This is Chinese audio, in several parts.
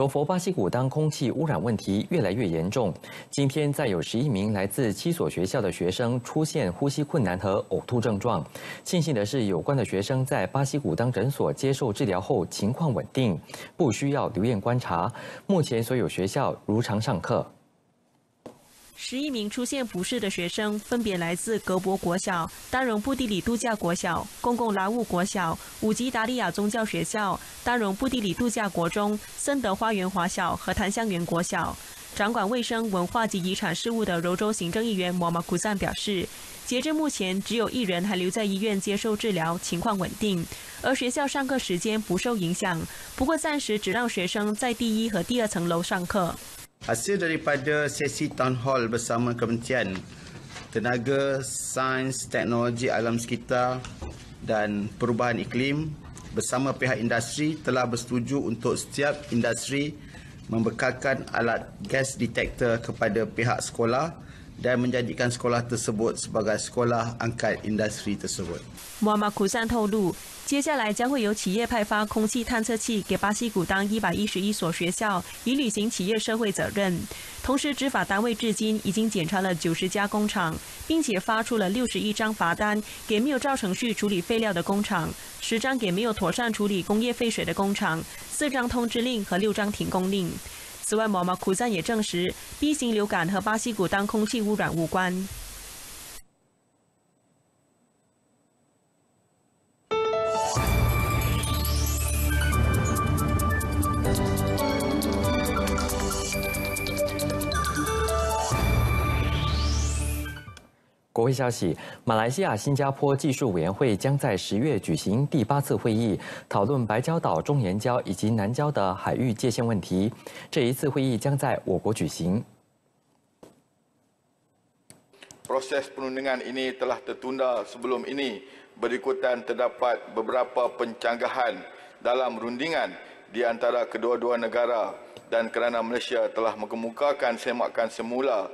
罗佛巴西古当空气污染问题越来越严重。今天再有十一名来自七所学校的学生出现呼吸困难和呕吐症状。庆幸的是，有关的学生在巴西古当诊所接受治疗后情况稳定，不需要留院观察。目前所有学校如常上课。十一名出现不适的学生分别来自格博国小、丹荣布地里度假国小、公共拉务国小、五吉达利亚宗教学校、丹荣布地里度假国中、森德花园华小和檀香园国小。掌管卫生、文化及遗产事务的柔州行政议员莫马古赞表示，截至目前，只有一人还留在医院接受治疗，情况稳定，而学校上课时间不受影响。不过，暂时只让学生在第一和第二层楼上课。Hasil daripada sesi town hall bersama Kementerian Tenaga, Sains, Teknologi Alam Sekitar dan Perubahan Iklim bersama pihak industri telah bersetuju untuk setiap industri membekalkan alat gas detektor kepada pihak sekolah dan menjadikan sekolah tersebut sebagai sekolah angkat industri tersebut. Muhammad Kusan 透露，接下来将会由企业派发空气探测器给巴西古当一百一十一所学校，以履行企业社会责任。同时，执法单位至今已经检查了九十家工厂，并且发出了六十一张罚单给没有照程序处理废料的工厂，十张给没有妥善处理工业废水的工厂，四张通知令和六张停工令。此外，毛毛苦赞也证实，B 型流感和巴西古当空气污染无关。国会消息：马来西亚、新加坡技术委员会将在十月举行第八次会议，讨论白礁岛、中岩礁以及南礁的海域界限问题。这一次会议将在我国举行。Proses perundingan ini telah tertunda sebelum ini berikutan terdapat beberapa pencanggahan dalam rundingan di antara kedua-dua negara dan kerana Malaysia telah mengemukakan semakan semula。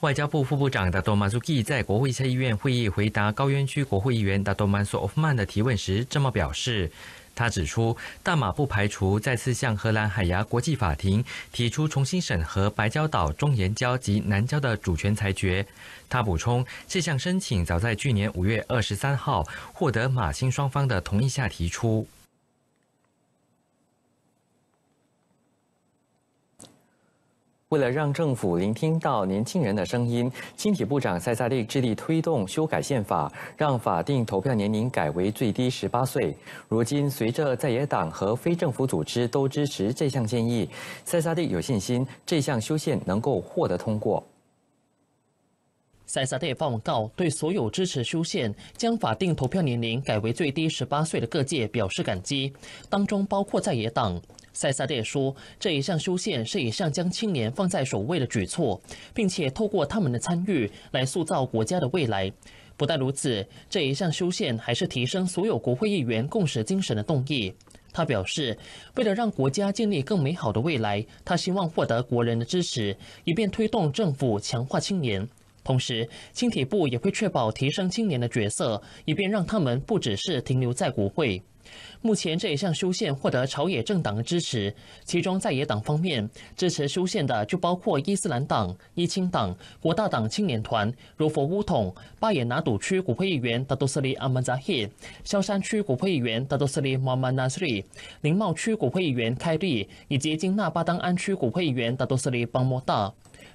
外交部副部长达多马苏基在国会议院会议回答高渊区国会议员达多曼索奥夫曼的提问时这么表示。他指出，大马不排除再次向荷兰海牙国际法庭提出重新审核白礁岛、中岩礁及南礁的主权裁决。他补充，这项申请早在去年五月二十三号获得马新双方的同意下提出。为了让政府聆听到年轻人的声音，青体部长塞萨利致力推动修改宪法，让法定投票年龄改为最低十八岁。如今，随着在野党和非政府组织都支持这项建议，塞萨利有信心这项修宪能够获得通过。塞萨蒂报告对所有支持修宪、将法定投票年龄改为最低十八岁的各界表示感激，当中包括在野党。塞萨蒂说，这一项修宪是一项将青年放在首位的举措，并且透过他们的参与来塑造国家的未来。不但如此，这一项修宪还是提升所有国会议员共识精神的动力。他表示，为了让国家建立更美好的未来，他希望获得国人的支持，以便推动政府强化青年。同时，青体部也会确保提升青年的角色，以便让他们不只是停留在国会。目前这一项修宪获得朝野政党的支持，其中在野党方面支持修宪的就包括伊斯兰党、伊青党、国大党青年团、柔佛乌统、巴彦拿督区国会议员达多斯里阿曼扎希、萧山区国会议员达多斯里莫曼纳斯里、林茂区国会议员凯利以及金纳巴当安区国会议员达多斯里邦莫大。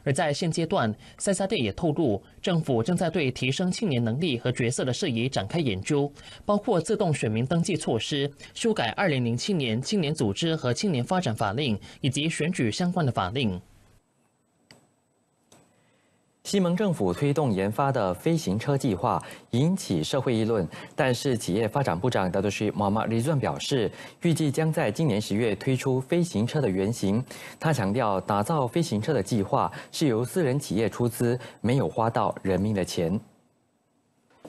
而在现阶段，塞萨蒂也透露，政府正在对提升青年能力和角色的事宜展开研究，包括自动选民登记措施、修改2007年青年组织和青年发展法令以及选举相关的法令。西蒙政府推动研发的飞行车计划引起社会议论，但是企业发展部长达多西马马里钻表示，预计将在今年十月推出飞行车的原型。他强调，打造飞行车的计划是由私人企业出资，没有花到人民的钱。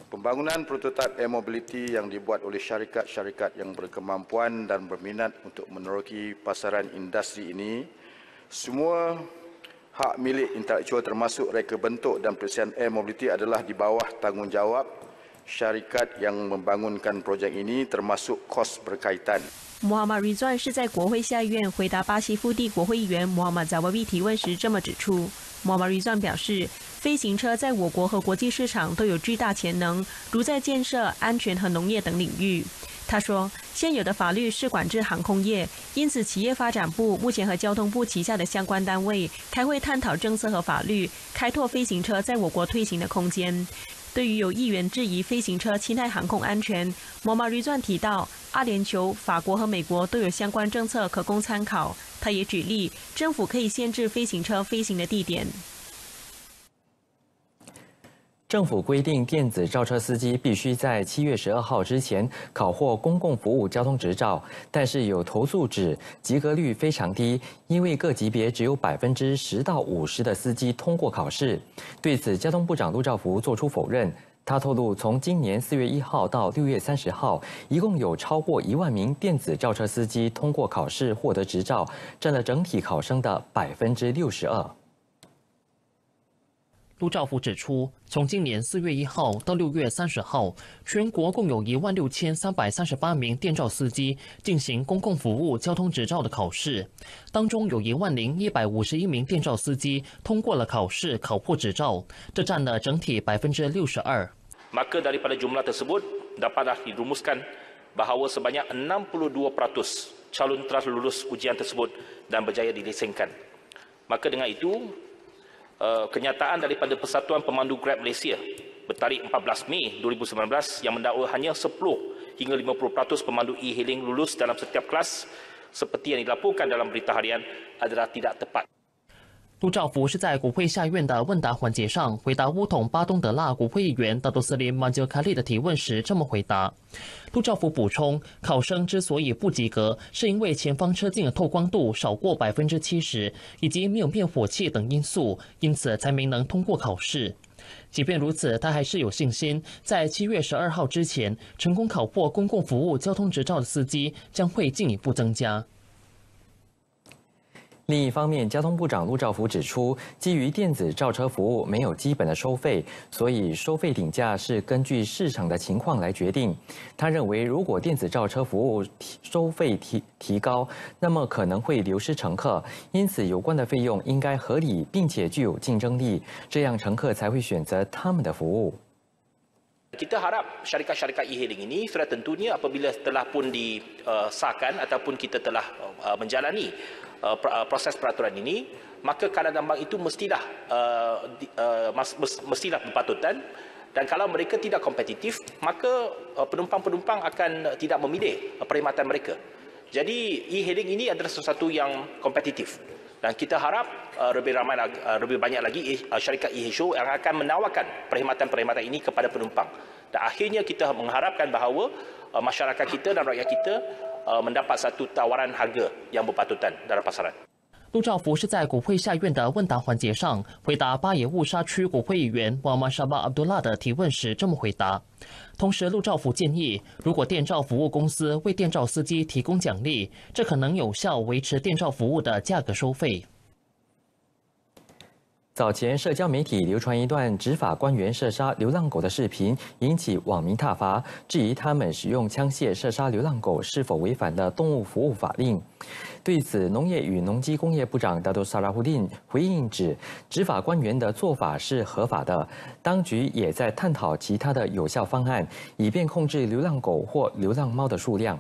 Pembangunan prototipe mobility yang dibuat oleh syarikat-syarikat yang berkemampuan dan berminat untuk meneroki pasaran industri ini, semua hak milik intelektual termasuk reka bentuk dan persiapan air mobility adalah di bawah tanggungjawab syarikat yang membangunkan projek ini termasuk kos berkaitan. Muhammad Rizwan 是在国会下议院回答巴西腹地国会议员 Muhammad Zawawi 提问时这么指出。Muhammad Rizwan 表示， 飞行车在我国和国际市场都有巨大潜能，如在建设、安全和农业等领域。他说，现有的法律是管制航空业，因此企业发展部目前和交通部旗下的相关单位开会探讨政策和法律，开拓飞行车在我国推行的空间。对于有议员质疑飞行车侵害航空安全，摩马瑞传提到，阿联酋、法国和美国都有相关政策可供参考。他也举例，政府可以限制飞行车飞行的地点。政府规定，电子召车司机必须在七月十二号之前考获公共服务交通执照，但是有投诉指及格率非常低，因为各级别只有百分之十到五十的司机通过考试。对此，交通部长陆兆福作出否认。他透露，从今年四月一号到六月三十号，一共有超过一万名电子召车司机通过考试获得执照，占了整体考生的百分之六十二。陆兆福指出，从今年四月一号到六月三十号，全国共有一万六千三百三十八名电召司机进行公共服务交通执照的考试，当中有一万零一百五十一名电召司机通过了考试，考获执照，这占了整体百分之六十二。Maka daripada jumlah tersebut dapat dirumuskan bahawa sebanyak 62% calon telah lulus ujian tersebut dan berjaya dilesenkan. Maka dengan itu Eh, kenyataan daripada Persatuan Pemandu Grab Malaysia bertarikh 14 Mei 2019 yang mendakwa hanya 10 hingga 50% pemandu e-hailing lulus dalam setiap kelas seperti yang dilaporkan dalam berita harian adalah tidak tepat. 陆兆福是在国会下院的问答环节上回答乌统巴东德拉国会议员达多斯林马吉卡利的提问时这么回答。陆兆福补充，考生之所以不及格，是因为前方车镜的透光度少过百分之七十，以及没有灭火器等因素，因此才没能通过考试。即便如此，他还是有信心，在七月十二号之前成功考获公共服务交通执照的司机将会进一步增加。另一方面，交通部长陆兆福指出，基于电子召车服务没有基本的收费，所以收费顶价是根据市场的情况来决定。他认为，如果电子召车服务收费提提高，那么可能会流失乘客，因此有关的费用应该合理并且具有竞争力，这样乘客才会选择他们的服务。Kita harap syarikat-syarikat e-hailing ini sudah tentunya apabila telah pun disahkan ataupun kita telah menjalani Uh, uh, proses peraturan ini maka kadar tambang itu mestilah uh, uh, mestilah berpatutan. Dan kalau mereka tidak kompetitif maka uh, penumpang-penumpang akan tidak memilih uh, perkhidmatan mereka. Jadi e-hailing ini adalah sesuatu yang kompetitif. Dan kita harap uh, lebih ramai uh, lebih banyak lagi uh, syarikat e-show yang akan menawarkan perkhidmatan-perkhidmatan ini kepada penumpang. Dan akhirnya kita mengharapkan bahawa uh, masyarakat kita dan rakyat kita 陆兆福是在国会下院的问答环节上回答巴耶乌沙区国会议员瓦马沙巴阿卜杜拉的提问时这么回答。同时，陆兆福建议，如果电召服务公司为电召司机提供奖励，这可能有效维持电召服务的价格收费。早前，社交媒体流传一段执法官员射杀流浪狗的视频，引起网民挞伐，质疑他们使用枪械射杀流浪狗是否违反了动物服务法令。对此，农业与农机工业部长达多萨拉胡丁回应指，执法官员的做法是合法的，当局也在探讨其他的有效方案，以便控制流浪狗或流浪猫的数量。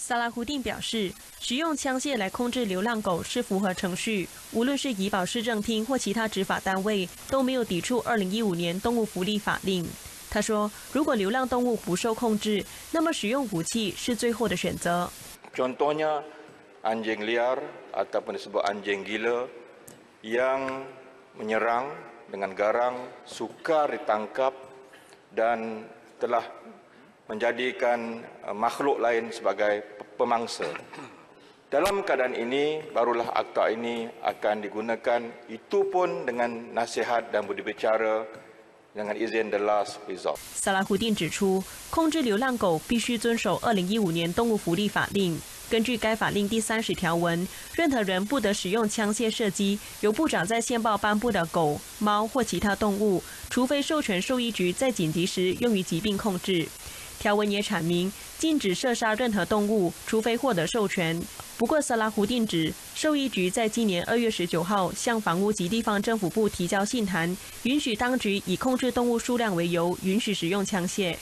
萨拉胡丁表示，使用枪械来控制流浪狗是符合程序。无论是怡保市政厅或其他执法单位，都没有抵触2015年动物福利法令。他说，如果流浪动物不受控制，那么使用武器是最后的选择。Contohnya anjing liar ataupun disebut anjing gila yang menyerang dengan garang sukar ditangkap dan telah menjadikan makhluk lain sebagai pemangsa. Dalam keadaan ini, barulah akta ini akan digunakan itu pun dengan nasihat dan budi bicara dengan izin the last resort. 萨拉胡丁指出，控制流浪狗必须遵守2015年动物福利法令。根据该法令第三十条文，任何人不得使用枪械射击由部长在宪报颁布的狗、猫或其他动物，除非授权兽医局在紧急时用于疾病控制。条文也阐明，禁止射杀任何动物，除非获得授权。不过，色拉胡定指，兽医局在今年二月十九号向房屋及地方政府部提交信函，允许当局以控制动物数量为由，允许使用枪械。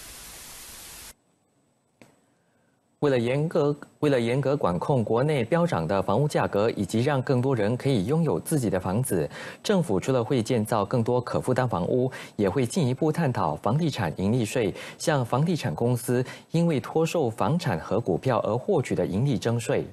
为了严格为了严格管控国内飙涨的房屋价格，以及让更多人可以拥有自己的房子，政府除了会建造更多可负担房屋，也会进一步探讨房地产盈利税，向房地产公司因为托售房产和股票而获取的盈利征税。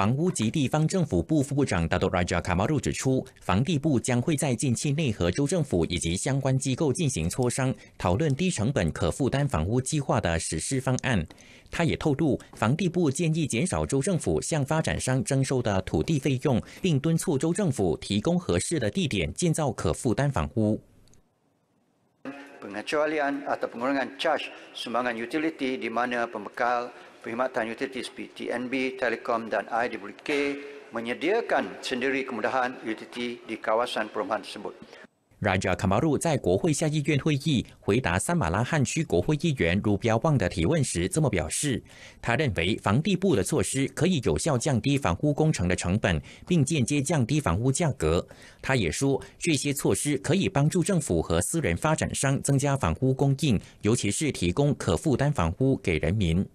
房屋及地方政府部副部长达多拉加卡马鲁指出，房地部将会在近期内和州政府以及相关机构进行磋商，讨论低成本可负担房屋计划的实施方案。他也透露，房地部建议减少州政府向发展商征收的土地费用，并敦促州政府提供合适的地点建造可负担房屋。Pengecualian atau pengurangan charge sumbangan utility di mana pembekal Prime Minister Kamaru 在国会下议院会议回答三马拉罕区国会议员卢标旺的提问时这么表示，他认为房地部的措施可以有效降低房屋工程的成本，并间接降低房屋价格。他也说，这些措施可以帮助政府和私人发展商增加房屋供应，尤其是提供可负担房屋给人民。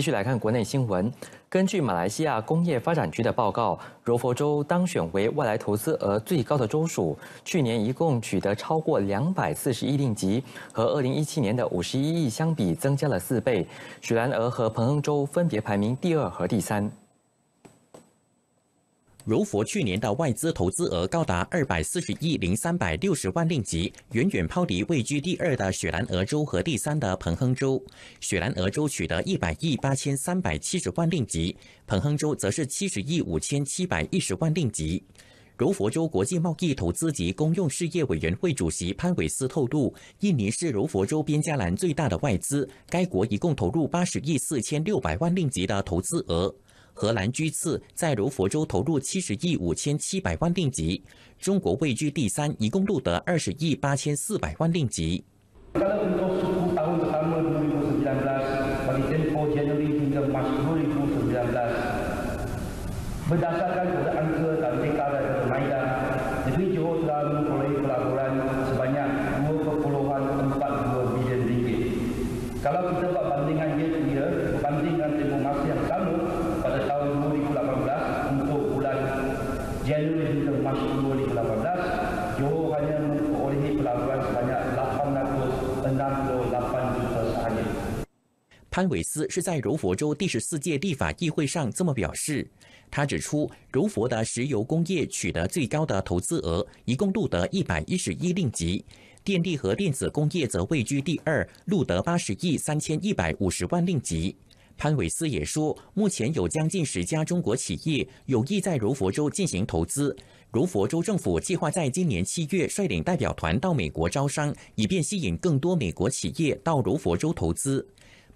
继续来看国内新闻。根据马来西亚工业发展局的报告，柔佛州当选为外来投资额最高的州属，去年一共取得超过两百四十亿令吉，和二零一七年的五十一亿相比，增加了四倍。雪兰莪和彭亨州分别排名第二和第三。柔佛去年的外资投资额高达二百四十亿零三百六十万令吉，远远抛离位居第二的雪兰莪州和第三的彭亨州。雪兰莪州取得一百亿八千三百七十万令吉，彭亨州则是七十亿五千七百一十万令吉。柔佛州国际贸易投资及公用事业委员会主席潘伟斯透露，印尼是柔佛州边加兰最大的外资，该国一共投入八十亿四千六百万令吉的投资额。荷兰居次，在柔佛州投入七十亿五千七百万令吉。中国位居第三，一共录得二十亿八千四百万令吉。潘伟斯是在柔佛州第十四届立法议会上这么表示。他指出，柔佛的石油工业取得最高的投资额，一共录得一百一十亿令吉；电力和电子工业则位居第二，录得八十亿三千一百五十万令吉。潘伟斯也说，目前有将近十家中国企业有意在柔佛州进行投资。柔佛州政府计划在今年七月率领代表团到美国招商，以便吸引更多美国企业到柔佛州投资。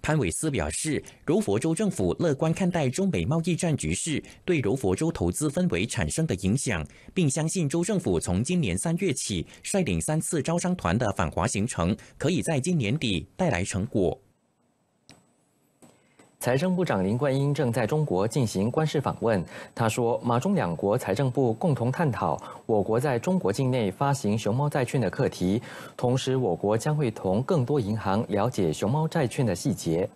潘伟斯表示，柔佛州政府乐观看待中美贸易战局势对柔佛州投资氛围产生的影响，并相信州政府从今年三月起率领三次招商团的访华行程，可以在今年底带来成果。财政部长林冠英正在中国进行官事访问。他说，马中两国财政部共同探讨我国在中国境内发行熊猫债券的课题，同时我国将会同更多银行了解熊猫债券的细节。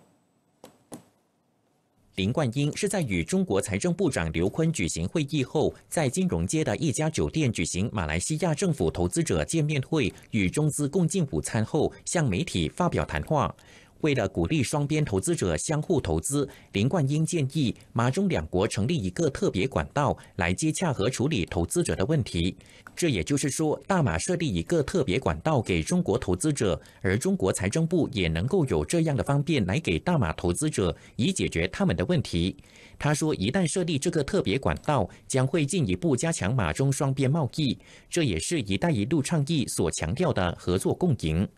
林冠英是在与中国财政部长刘昆举行会议后，在金融街的一家酒店举行马来西亚政府投资者见面会与中资共进午餐后，向媒体发表谈话。为了鼓励双边投资者相互投资，林冠英建议马中两国成立一个特别管道来接洽和处理投资者的问题。这也就是说，大马设立一个特别管道给中国投资者，而中国财政部也能够有这样的方便来给大马投资者，以解决他们的问题。他说，一旦设立这个特别管道，将会进一步加强马中双边贸易，这也是一带一路倡议所强调的合作共赢。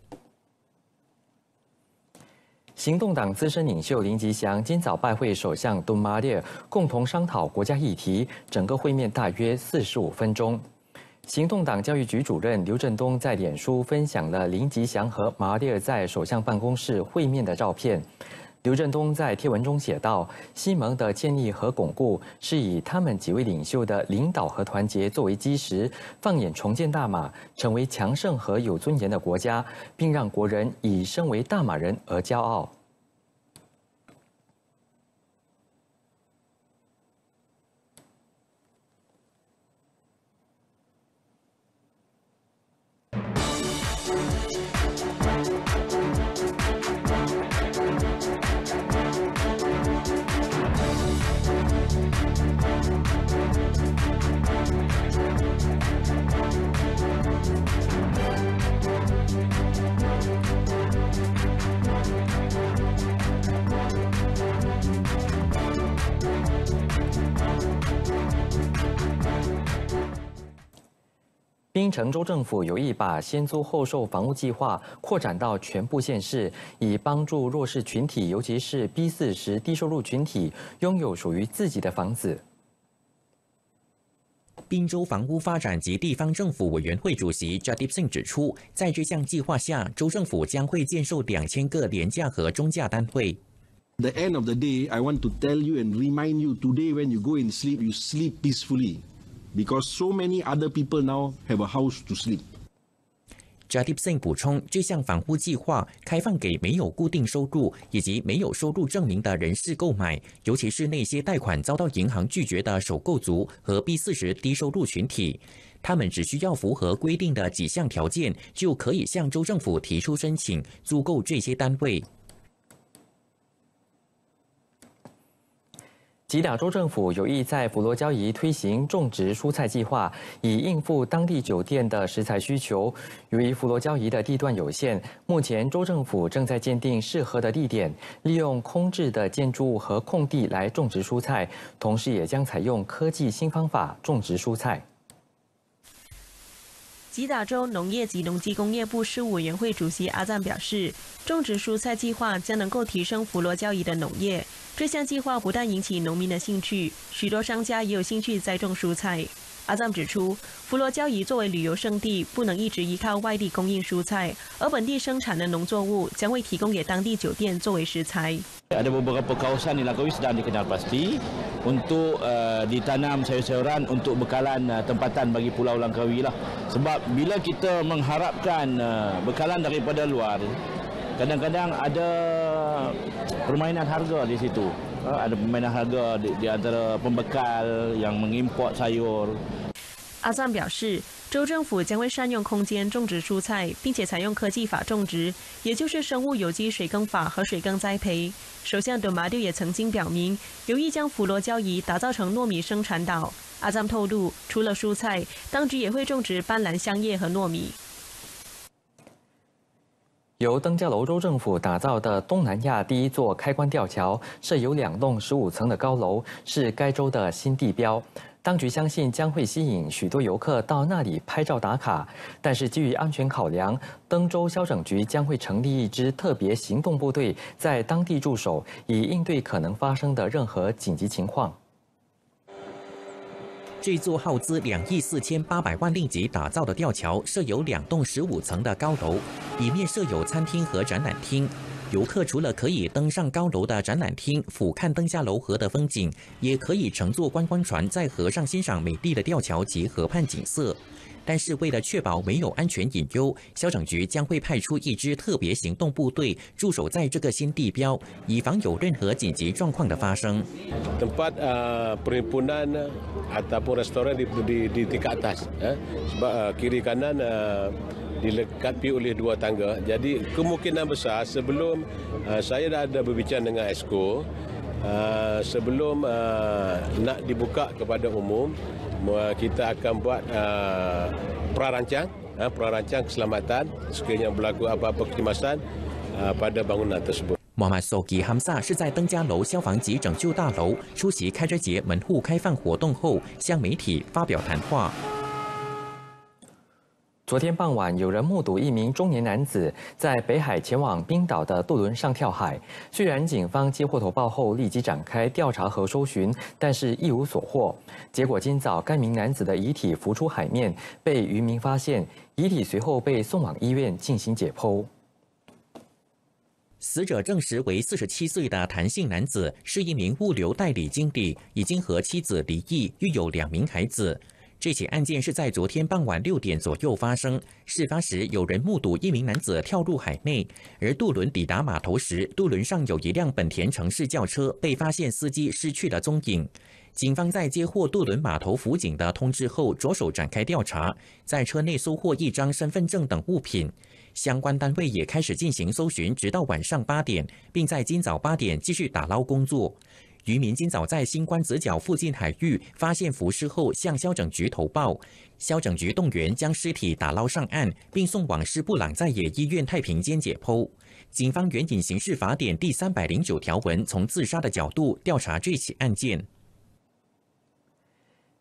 行动党资深领袖林吉祥今早拜会首相杜马列，共同商讨国家议题。整个会面大约四十五分钟。行动党教育局主任刘振东在脸书分享了林吉祥和马列在首相办公室会面的照片。刘振东在贴文中写道：“西盟的建立和巩固是以他们几位领袖的领导和团结作为基石，放眼重建大马，成为强盛和有尊严的国家，并让国人以身为大马人而骄傲。”城州政府有意把先租后售房屋计划扩展到全部县市，以帮助弱势群体，尤其是 B 四十低收入群体拥有属于自己的房子。滨州房屋发展及地方政府委员会主席 Jadip Singh 指出，在这项计划下，州政府将会建售两千个廉价和中价单位。The end of the day, I want to tell you and remind you today when you go and sleep, you sleep peacefully. Because so many other people now have a house to sleep. Jadip Singh 补充，这项房屋计划开放给没有固定收入以及没有收入证明的人士购买，尤其是那些贷款遭到银行拒绝的首购族和 B 四十低收入群体。他们只需要符合规定的几项条件，就可以向州政府提出申请，租购这些单位。吉打州政府有意在佛罗交易推行种植蔬菜计划，以应付当地酒店的食材需求。由于佛罗交易的地段有限，目前州政府正在鉴定适合的地点，利用空置的建筑物和空地来种植蔬菜，同时也将采用科技新方法种植蔬菜。吉打州农业及农机工业部事务委员会主席阿赞表示，种植蔬菜计划将能够提升佛罗交易的农业。这项计划不但引起农民的兴趣，许多商家也有兴趣栽种蔬菜。阿赞指出，佛罗交易作为旅游胜地，不能一直依靠外地供应蔬菜，而本地生产的农作物将会提供给当地酒店作为食材。Ada beberapa kawasan di Langkawi sedang dikejar pasti untuk ditanam sayur-sayuran untuk bekalan tempatan bagi Pulau Langkawi lah. Sebab bila kita mengharapkan bekalan daripada luar, kadang-kadang ada permainan harga di situ. 阿赞表示，州政府将会善用空间种植蔬菜，并且采用科技法种植，也就是生物有机水耕法和水耕栽培。首相德马丢也曾经表明，有意将佛罗交易打造成糯米生产岛。阿赞透露，除了蔬菜，当局也会种植斑斓香叶和糯米。由登嘉楼州政府打造的东南亚第一座开关吊桥，设有两栋十五层的高楼，是该州的新地标。当局相信将会吸引许多游客到那里拍照打卡。但是基于安全考量，登州消整局将会成立一支特别行动部队，在当地驻守，以应对可能发生的任何紧急情况。这座耗资两亿四千八百万令吉打造的吊桥，设有两栋十五层的高楼，里面设有餐厅和展览厅。游客除了可以登上高楼的展览厅，俯瞰登下楼河的风景，也可以乘坐观光船在河上欣赏美丽的吊桥及河畔景色。但是，为了确保没有安全隐忧，消长局将会派出一支特别行动部队驻守在这个新地标，以防有任何紧急状况的发生。Tempat perhimpunan ataupun restoran di di di tingkat atas, sebab kiri kanan dilengkapi oleh dua tangga. Jadi kemungkinan besar sebelum saya dah ada berbicara dengan Esko, sebelum nak dibuka kepada umum. kita akan buat uh, prarancang uh, prarancang keselamatan sekiranya berlaku apa-apa kecemasan uh, pada bangunan tersebut. Muhammad Soki Hamza 是在登嘉楼消防及拯救大楼出席开斋节门户开放活动后，向媒体发表谈话。 昨天傍晚，有人目睹一名中年男子在北海前往冰岛的渡轮上跳海。虽然警方接获投报后立即展开调查和搜寻，但是一无所获。结果今早该名男子的遗体浮出海面，被渔民发现，遗体随后被送往医院进行解剖。死者证实为四十七岁的谭姓男子，是一名物流代理经理，已经和妻子离异，育有两名孩子。这起案件是在昨天傍晚六点左右发生。事发时，有人目睹一名男子跳入海内，而渡轮抵达码头时，渡轮上有一辆本田城市轿车被发现司机失去了踪影。警方在接获渡轮码头辅警的通知后，着手展开调查，在车内搜获一张身份证等物品。相关单位也开始进行搜寻，直到晚上八点，并在今早八点继续打捞工作。渔民今早在新关子角附近海域发现浮尸后，向消整局投报。消整局动员将尸体打捞上岸，并送往施布朗在野医院太平间解剖。警方援引刑事法典第三百零九条文，从自杀的角度调查这起案件。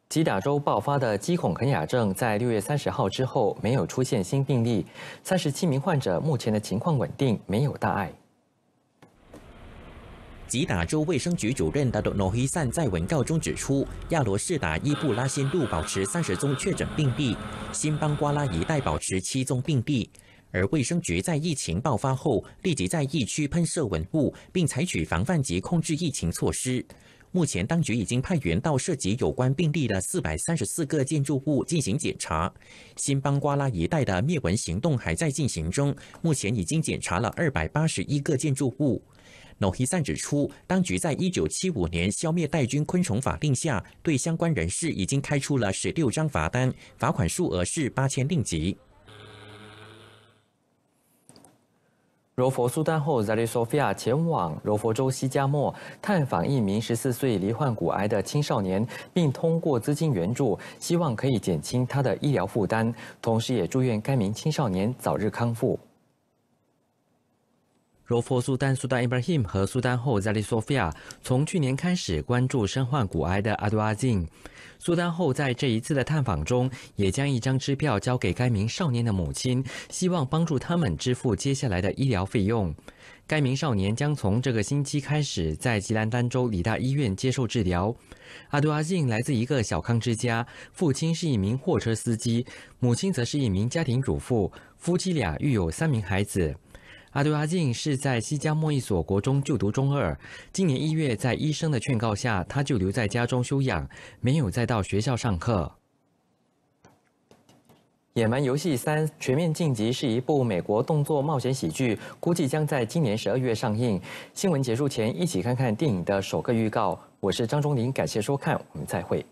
吉打州爆发的肌孔肯雅症在六月三十号之后没有出现新病例，三十七名患者目前的情况稳定，没有大碍。吉打州卫生局主任达诺希散在文告中指出，亚罗士打伊布拉辛路保持三十宗确诊病例，新邦瓜拉一带保持七宗病例。而卫生局在疫情爆发后，立即在疫区喷射文物，并采取防范及控制疫情措施。目前，当局已经派员到涉及有关病例的四百三十四个建筑物进行检查。新邦瓜拉一带的灭蚊行动还在进行中，目前已经检查了二百八十一个建筑物。诺希散指出，当局在一九七五年消灭带菌昆虫法令下，对相关人士已经开出了十六张罚单，罚款数额是八千令吉。柔佛苏丹后扎利索菲亚前往柔佛州西加莫探访一名十四岁罹患骨癌的青少年，并通过资金援助，希望可以减轻他的医疗负担，同时也祝愿该名青少年早日康复。柔佛苏丹苏丹伊布拉辛和苏丹后扎利索菲亚从去年开始关注身患骨癌的阿杜阿金。苏丹后在这一次的探访中，也将一张支票交给该名少年的母亲，希望帮助他们支付接下来的医疗费用。该名少年将从这个星期开始在吉兰丹州里大医院接受治疗。阿杜阿金来自一个小康之家，父亲是一名货车司机，母亲则是一名家庭主妇，夫妻俩育有三名孩子。阿杜阿静是在西加莫一所国中就读中二。今年一月，在医生的劝告下，他就留在家中休养，没有再到学校上课。《野蛮游戏三：全面晋级》是一部美国动作冒险喜剧，估计将在今年十二月上映。新闻结束前，一起看看电影的首个预告。我是张忠林，感谢收看，我们再会。